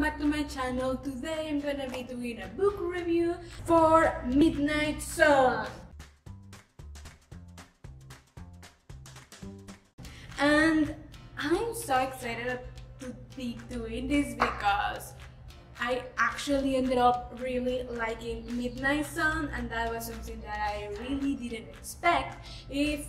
welcome back to my channel. Today I'm gonna be doing a book review for Midnight Sun. And I'm so excited to be doing this because I actually ended up really liking Midnight Sun and that was something that I really didn't expect. If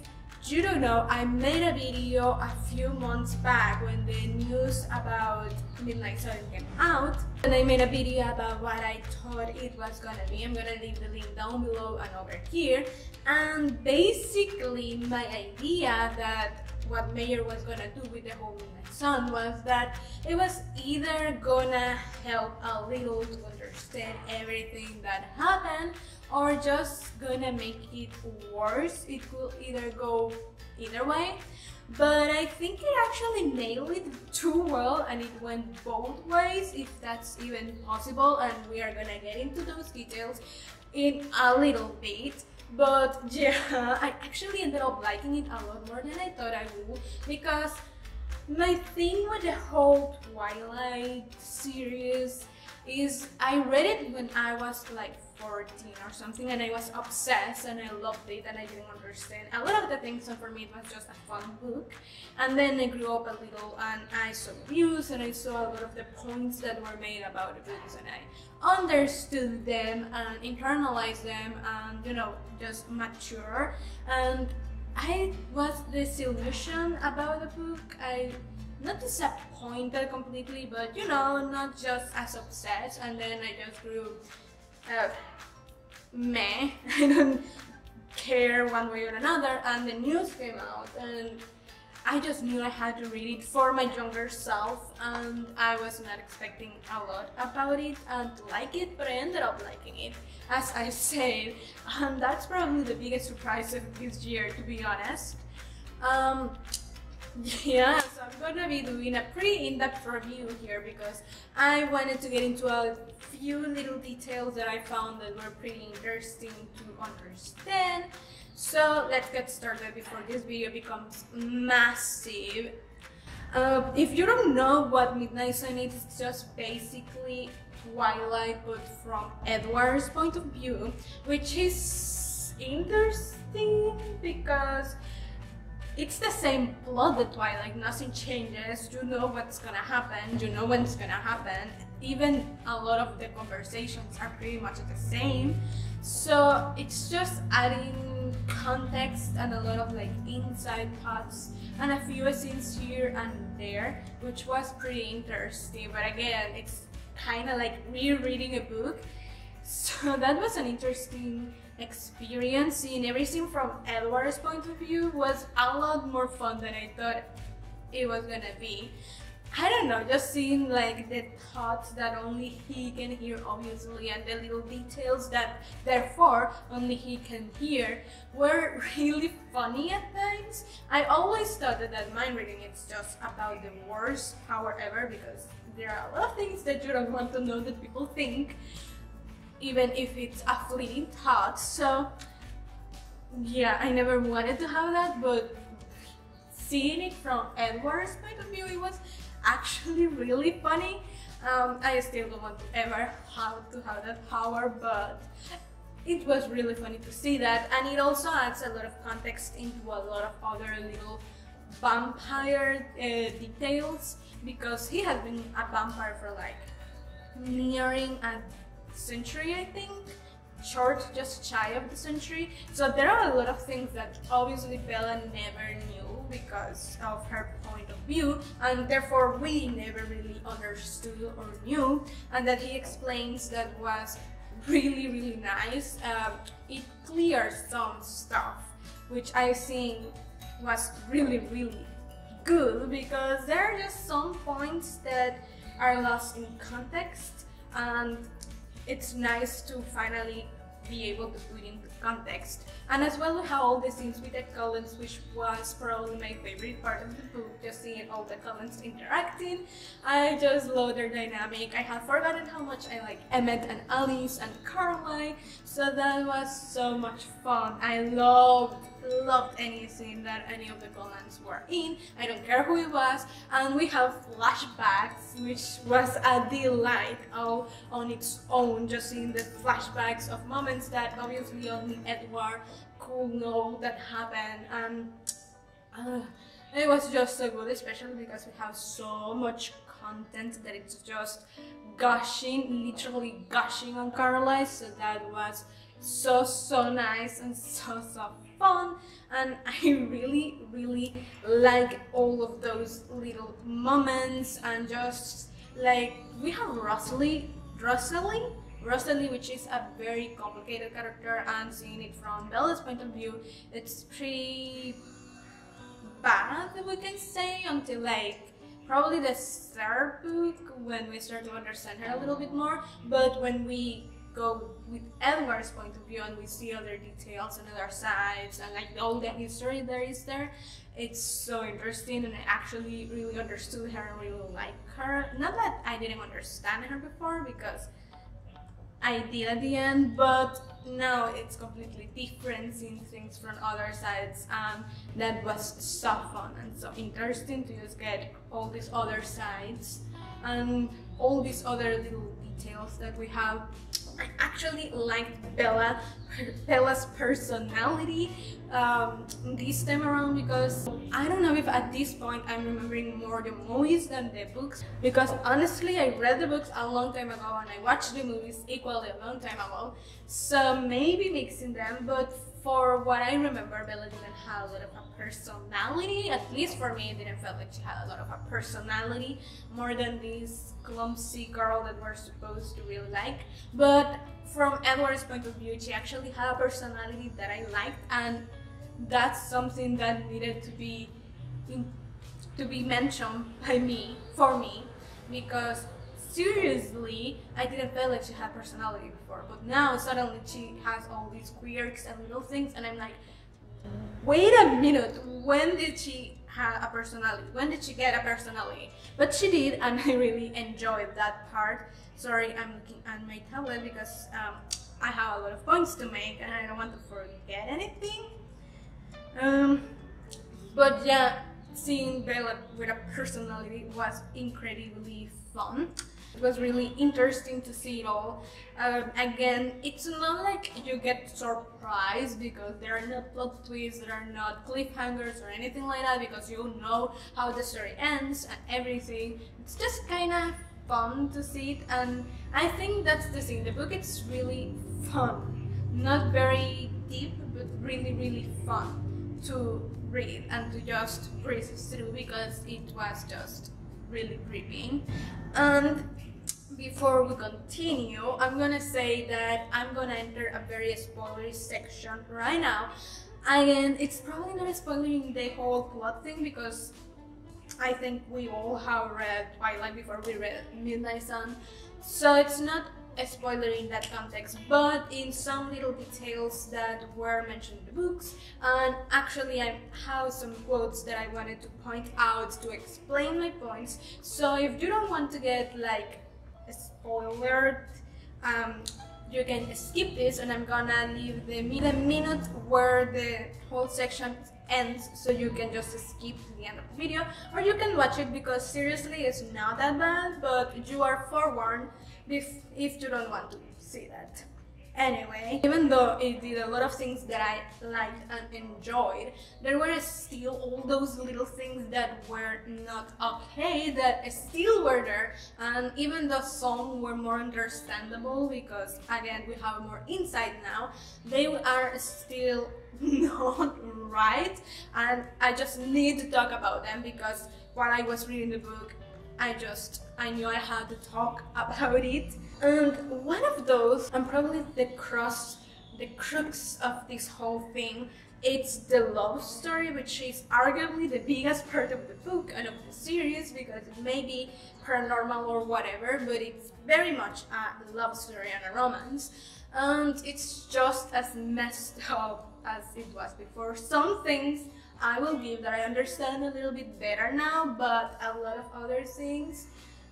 you don't know, I made a video a few months back when the news about Midnight Sun came out. And I made a video about what I thought it was gonna be. I'm gonna leave the link down below and over here. And basically my idea that what Meyer was gonna do with the whole Midnight Sun was that it was either gonna help a little to understand everything that happened or just gonna make it worse. It could either go either way. But I think it actually nailed it too well and it went both ways if that's even possible and we are gonna get into those details in a little bit. But yeah, I actually ended up liking it a lot more than I thought I would because my thing with the whole Twilight series is I read it when I was like 14 or something and I was obsessed and I loved it and I didn't understand a lot of the things so for me it was just a fun book and then I grew up a little and I saw reviews and I saw a lot of the points that were made about the books and I understood them and internalized them and you know just mature and I was disillusioned about the book I not disappointed completely, but you know, not just as obsessed. And then I just grew uh, meh. I don't care one way or another. And the news came out, and I just knew I had to read it for my younger self. And I was not expecting a lot about it and to like it, but I ended up liking it, as I said. And that's probably the biggest surprise of this year, to be honest. Um, yeah, gonna be doing a pretty in-depth review here because I wanted to get into a few little details that I found that were pretty interesting to understand. So let's get started before this video becomes massive. Uh, if you don't know what Midnight Sun is, it's just basically Twilight but from Edward's point of view, which is interesting because it's the same plot the like nothing changes, you know what's gonna happen, you know when it's gonna happen. Even a lot of the conversations are pretty much the same. So it's just adding context and a lot of like inside thoughts and a few scenes here and there, which was pretty interesting. But again, it's kind of like rereading a book. So that was an interesting experience, seeing everything from Edward's point of view was a lot more fun than I thought it was gonna be. I don't know, just seeing like the thoughts that only he can hear obviously and the little details that therefore only he can hear were really funny at times. I always thought that, that mind reading is just about the worst power ever because there are a lot of things that you don't want to know that people think even if it's a fleeting thought. So yeah, I never wanted to have that, but seeing it from Edward's point of view, it was actually really funny. Um, I still don't want to ever have to have that power, but it was really funny to see that, and it also adds a lot of context into a lot of other little vampire uh, details because he has been a vampire for like nearing a century, I think. Short, just shy of the century. So there are a lot of things that obviously Bella never knew because of her point of view, and therefore we never really understood or knew, and that he explains that was really, really nice. Um, it clears some stuff, which I think was really, really good because there are just some points that are lost in context and it's nice to finally be able to put into context. And as well how all the scenes with the Cullens, which was probably my favorite part of the book, just seeing all the Cullens interacting. I just love their dynamic. I had forgotten how much I like Emmett and Alice and Carlisle, so that was so much fun. I loved loved any scene that any of the Cullens were in. I don't care who it was. And we have flashbacks, which was a delight all on its own, just seeing the flashbacks of moments that obviously only Edward could know that happened. And uh, it was just so good, especially because we have so much content that it's just gushing, literally gushing on Carlisle. So that was so so nice and so so fun and I really really like all of those little moments and just like we have Rosalie Rosalie Rosalie which is a very complicated character and seeing it from Bella's point of view it's pretty bad we can say until like probably the third book when we start to understand her a little bit more but when we go with Edward's point of view and we see other details and other sides and like all the history there is there, it's so interesting and I actually really understood her and really like her. Not that I didn't understand her before because I did at the end, but now it's completely different seeing things from other sides and that was so fun and so interesting to just get all these other sides and all these other little details that we have I actually liked Bella, Bella's personality um, this time around because I don't know if at this point I'm remembering more the movies than the books because honestly I read the books a long time ago and I watched the movies equally a long time ago. So maybe mixing them but for what I remember Bella didn't have a lot of a personality. At least for me it didn't feel like she had a lot of a personality more than this clumsy girl that we're supposed to really like. But from Edward's point of view she actually had a personality that I liked and that's something that needed to be to be mentioned by me for me because seriously I didn't feel like she had personality before but now suddenly she has all these quirks and little things and I'm like wait a minute when did she have a personality? When did she get a personality? But she did and I really enjoyed that part. Sorry I'm looking at my tablet because um, I have a lot of points to make and I don't want to forget anything. Um, but yeah, seeing Bella with a personality was incredibly fun. It was really interesting to see it all. Um, again, it's not like you get surprised because there are no plot twists, there are not cliffhangers or anything like that because you know how the story ends and everything. It's just kind of fun to see it and I think that's the thing. The book is really fun. Not very deep, but really, really fun to read and to just breeze through because it was just really gripping. And before we continue, I'm gonna say that I'm gonna enter a very spoilery section right now. And it's probably not spoiling the whole plot thing because I think we all have read Twilight before we read Midnight Sun, so it's not a spoiler in that context, but in some little details that were mentioned in the books. And actually, I have some quotes that I wanted to point out to explain my points. So if you don't want to get like spoiled, um, you can skip this, and I'm gonna leave the, the minute where the whole section ends so you can just skip to the end of the video or you can watch it because seriously it's not that bad but you are forewarned if, if you don't want to see that. Anyway, even though it did a lot of things that I liked and enjoyed, there were still all those little things that were not okay that still were there. And even though some were more understandable because, again, we have more insight now, they are still not right. And I just need to talk about them because while I was reading the book, I just, I knew I had to talk about it. And one of those, and probably the cross, the crux of this whole thing, it's the love story, which is arguably the biggest part of the book and of the series because it may be paranormal or whatever, but it's very much a love story and a romance. And it's just as messed up as it was before. Some things I will give that I understand a little bit better now, but a lot of other things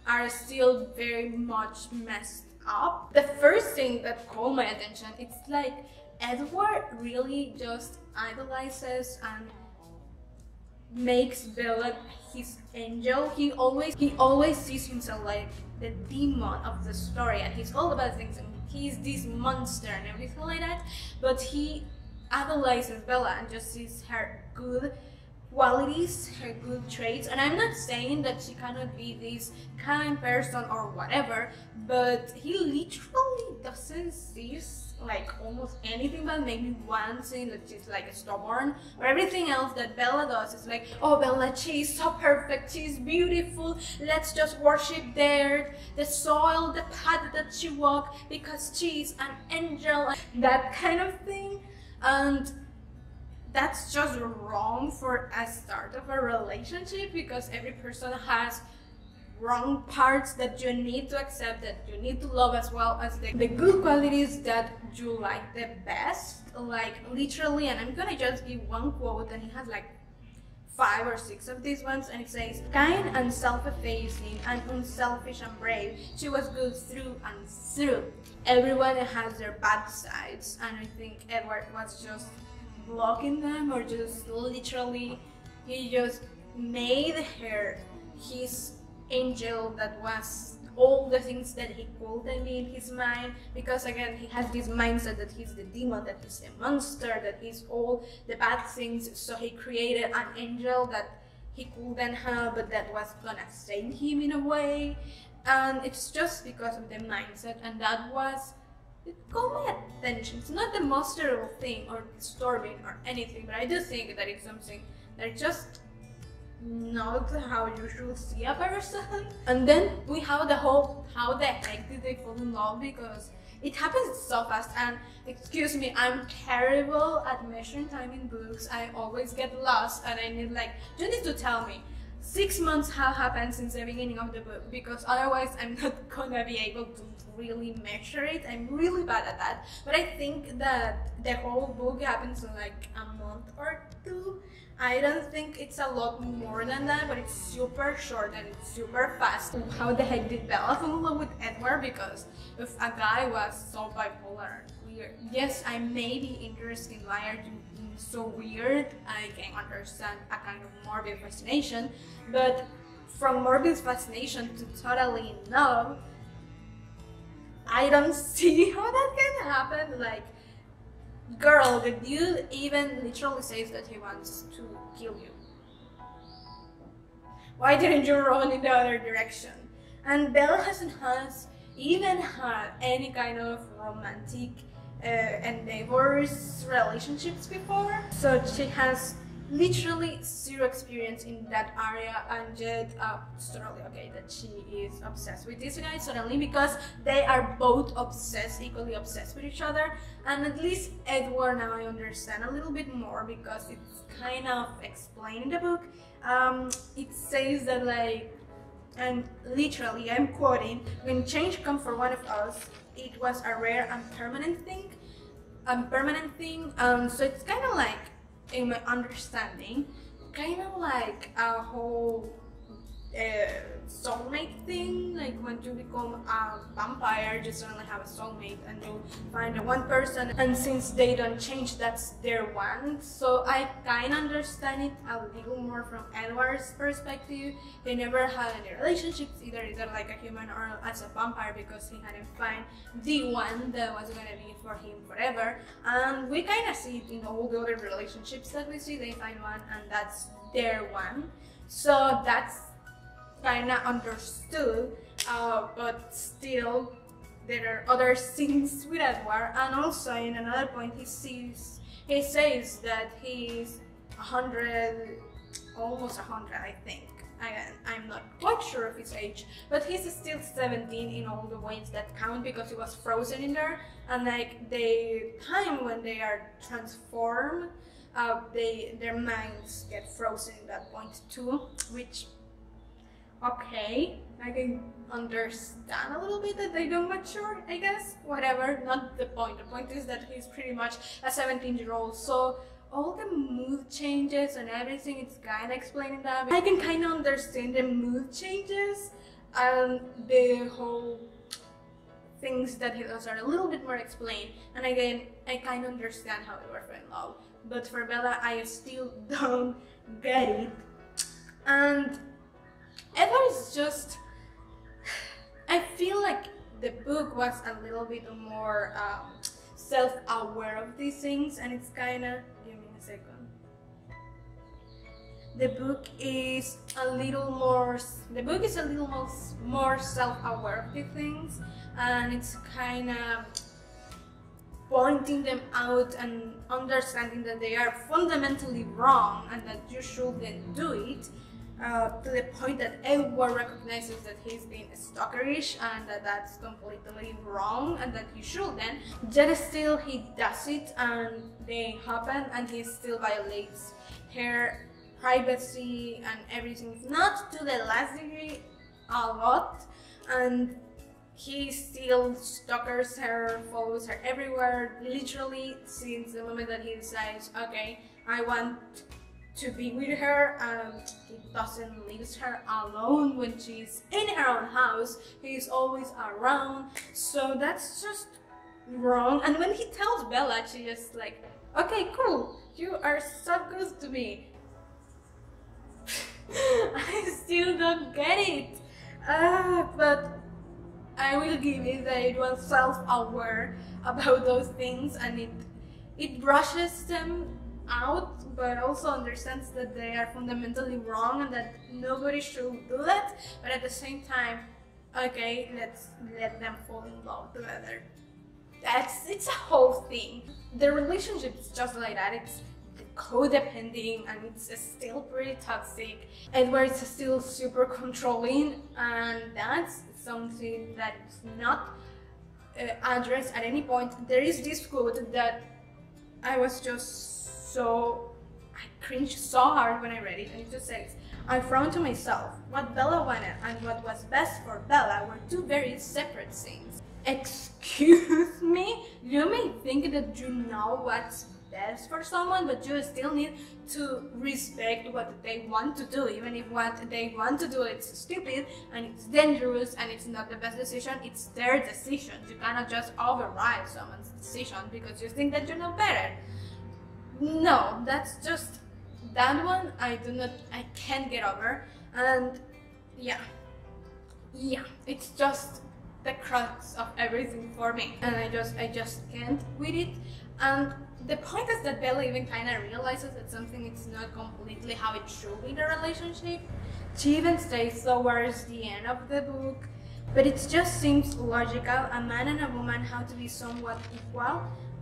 are still very much messed up. The first thing that caught my attention, it's like Edward really just idolizes and makes Bella his angel. He always he always sees himself like the demon of the story and he's all about things and he's this monster and everything like that. But he idolizes Bella and just sees her good qualities, her good traits. And I'm not saying that she cannot be this kind person or whatever, but he literally doesn't see like almost anything but maybe one thing that she's like a stubborn or everything else that Bella does is like oh Bella she's so perfect she's beautiful let's just worship there the soil the path that she walked because she's an angel that kind of thing and that's just wrong for a start of a relationship because every person has wrong parts that you need to accept that you need to love as well as the, the good qualities that you like the best. Like literally and i'm gonna just give one quote and it has like five or six of these ones and it says kind and self-effacing and unselfish and brave she was good through and through. Everyone has their bad sides and i think edward was just blocking them or just literally he just made her his angel that was all the things that he called them in his mind. Because again he has this mindset that he's the demon that he's a monster that he's all the bad things. So he created an angel that he couldn't have but that was gonna save him in a way. And it's just because of the mindset and that was it caught my attention. It's not the most terrible thing or disturbing or anything but i do think that it's something that just not how you should see a person. And then? We have the whole how the heck did they fall in love? Because it happens so fast. And excuse me i'm terrible at measuring time in books. I always get lost and i need like you need to tell me six months have happened since the beginning of the book because otherwise i'm not gonna be able to really measure it i'm really bad at that but i think that the whole book happens in like a month or two I don't think it's a lot more than that, but it's super short and super fast. How the heck did Bella fall in love with Edward? Because if a guy was so bipolar yes, I may be interested in are you so weird. I can understand a kind of morbid fascination, but from morbid fascination to totally love, I don't see how that can happen. Like Girl, the dude even literally says that he wants to kill you. Why didn't you run in the other direction? And Bella hasn't has even had any kind of romantic uh, neighbors relationships before. So she has literally zero experience in that area and yet uh, totally okay that she is obsessed with this guy suddenly because they are both obsessed equally obsessed with each other and at least Edward now I understand a little bit more because it's kind of explained in the book um, it says that like and literally I'm quoting when change comes for one of us it was a rare and permanent thing a permanent thing. Um, so it's kind of like in my understanding, kind of like a whole uh, soulmate thing. Like when you become a vampire, you suddenly have a soulmate and you find one person, and since they don't change, that's their one. So I kind of understand it a little more from Edward's perspective. He never had any relationships, either either like a human or as a vampire, because he hadn't found the one that was gonna be for him forever. And we kind of see it in all the other relationships that we see. They find one, and that's their one. So that's kind of understood, uh, but still there are other things with Edward. And also in another point, he sees he says that he's a hundred, almost a hundred, I think. I'm not quite sure of his age, but he's still 17 in all the ways that count because he was frozen in there. And like the time when they are transformed, uh, they their minds get frozen at that point too, which okay, I can understand a little bit that they don't mature, I guess. Whatever, not the point. The point is that he's pretty much a 17 year old. So all the mood changes and everything, it's kind of explaining that. I can kind of understand the mood changes and the whole things that he does are a little bit more explained. And again, I kind of understand how they were in love. But for Bella, I still don't get it. And Edward is just. I feel like the book was a little bit more um, self-aware of these things, and it's kind of. Give me a second. The book is a little more. The book is a little more more self-aware of these things, and it's kind of pointing them out and understanding that they are fundamentally wrong and that you shouldn't do it uh, to the point that everyone recognizes that he's being stalkerish and that that's completely wrong and that he shouldn't. Yet still he does it and they happen and he still violates her privacy and everything. Not to the last degree, a lot, and he still stalkers her, follows her everywhere, literally since the moment that he decides, okay, I want to be with her and he doesn't leave her alone when she's in her own house. He's always around. So that's just wrong. And when he tells Bella, she just like, okay, cool, you are so good to me. I still don't get it. Uh, but I will give it that it was self-aware about those things and it it brushes them out but also understands that they are fundamentally wrong and that nobody should do that. But at the same time okay let's let them fall in love together. That's it's a whole thing. The relationship is just like that. It's codependent and it's still pretty toxic. Edward is still super controlling and that's something that is not uh, addressed at any point. There is this quote that I was just so I cringed so hard when I read it, and it just says, "I frowned to myself. What Bella wanted and what was best for Bella were two very separate things." Excuse me? You may think that you know what's best for someone, but you still need to respect what they want to do, even if what they want to do is stupid and it's dangerous and it's not the best decision, it's their decision. You cannot just override someone's decision because you think that you know better. No, that's just that one I do not I can't get over and yeah. Yeah, it's just the crux of everything for me and I just I just can't with it and the point is that Bella even kind of realizes that something is not completely how it should be a relationship. She even stays towards the end of the book, but it just seems logical. A man and a woman have to be somewhat equal,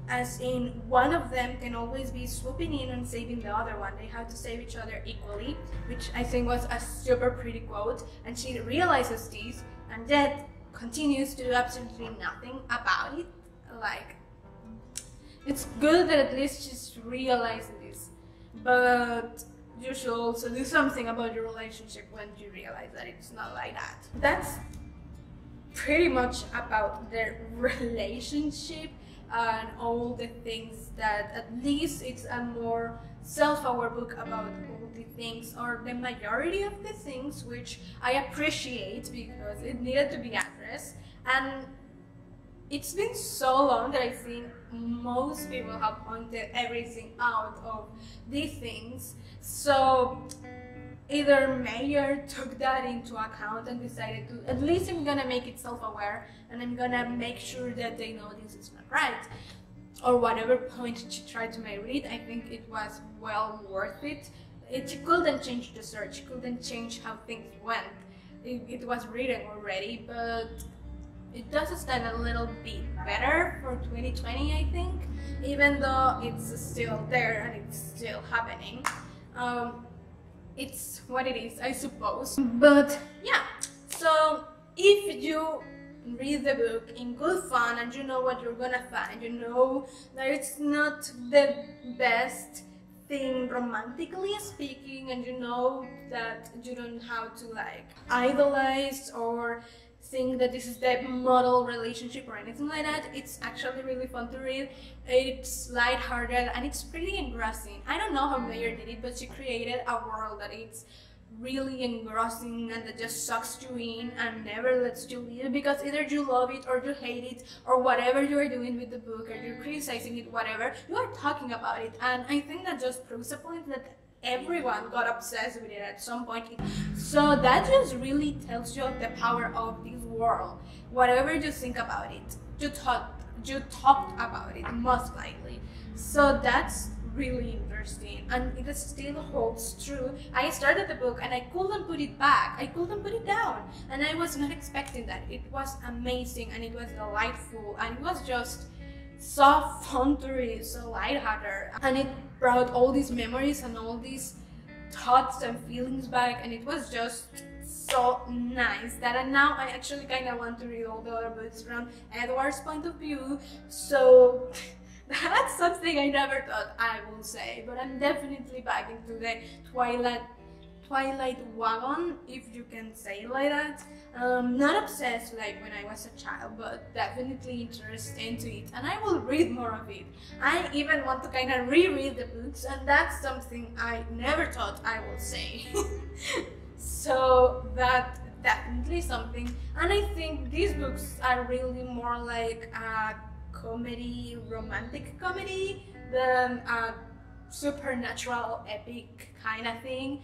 as in one of them can always be swooping in and saving the other one. They have to save each other equally, which I think was a super pretty quote. And she realizes this, and yet continues to do absolutely nothing about it. Like it's good that at least she's realizing this, but you should also do something about your relationship when you realize that it's not like that. That's pretty much about their relationship and all the things that at least it's a more self-aware book about all the things or the majority of the things which I appreciate because it needed to be addressed and it's been so long that I've seen most people have pointed everything out of these things. So either Meyer took that into account and decided to at least I'm gonna make it self-aware and I'm gonna make sure that they know this is not right. Or whatever point she tried to make it, I think it was well worth it. It couldn't change the search, couldn't change how things went. It, it was written already, but it does stand a little bit better for 2020 I think even though it's still there and it's still happening um, it's what it is I suppose. But yeah so if you read the book in good fun and you know what you're gonna find you know that it's not the best thing romantically speaking and you know that you don't have to like idolize or think that this is the model relationship or anything like that. It's actually really fun to read. It's lighthearted and it's pretty engrossing. I don't know how Meyer did it, but she created a world that it's really engrossing and that just sucks you in and never lets you leave because either you love it or you hate it or whatever you are doing with the book or you're criticizing it whatever you are talking about it and i think that just proves a point that everyone got obsessed with it at some point so that just really tells you the power of this world whatever you think about it you thought you talked about it most likely so that's really interesting and it still holds true. I started the book and I couldn't put it back. I couldn't put it down. And I was not expecting that. It was amazing and it was delightful and it was just so fun to read, so lighthearted. And it brought all these memories and all these thoughts and feelings back and it was just so nice that and now I actually kind of want to read all the other books from Edward's point of view. So That's something I never thought I would say, but I'm definitely back into the Twilight Twilight wagon, if you can say like that. Um, not obsessed like when I was a child, but definitely interested into it, and I will read more of it. I even want to kind of reread the books, and that's something I never thought I would say. so that definitely something, and I think these books are really more like a comedy, romantic comedy, than a supernatural epic kind of thing.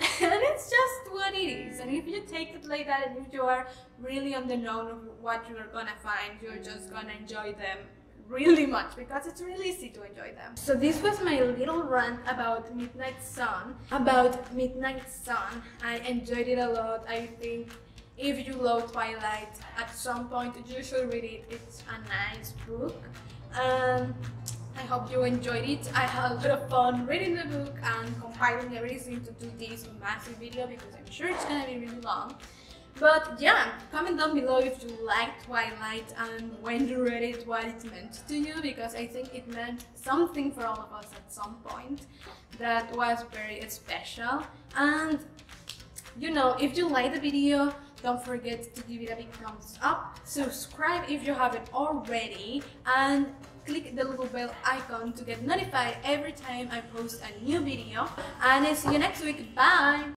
and it's just what it is. And if you take it like that, and if you are really on the known of what you're gonna find, you're just gonna enjoy them really much because it's really easy to enjoy them. So this was my little rant about Midnight Sun. About Midnight Sun, I enjoyed it a lot. I think if you love Twilight, at some point you should read it. It's a nice book. Um, I hope you enjoyed it. I had a lot of fun reading the book and compiling everything to do this massive video because I'm sure it's gonna be really long. But yeah, comment down below if you liked Twilight and when you read it, what it meant to you because I think it meant something for all of us at some point that was very special. And you know, if you like the video, don't forget to give it a big thumbs up, subscribe if you haven't already, and click the little bell icon to get notified every time I post a new video. And I'll see you next week. Bye!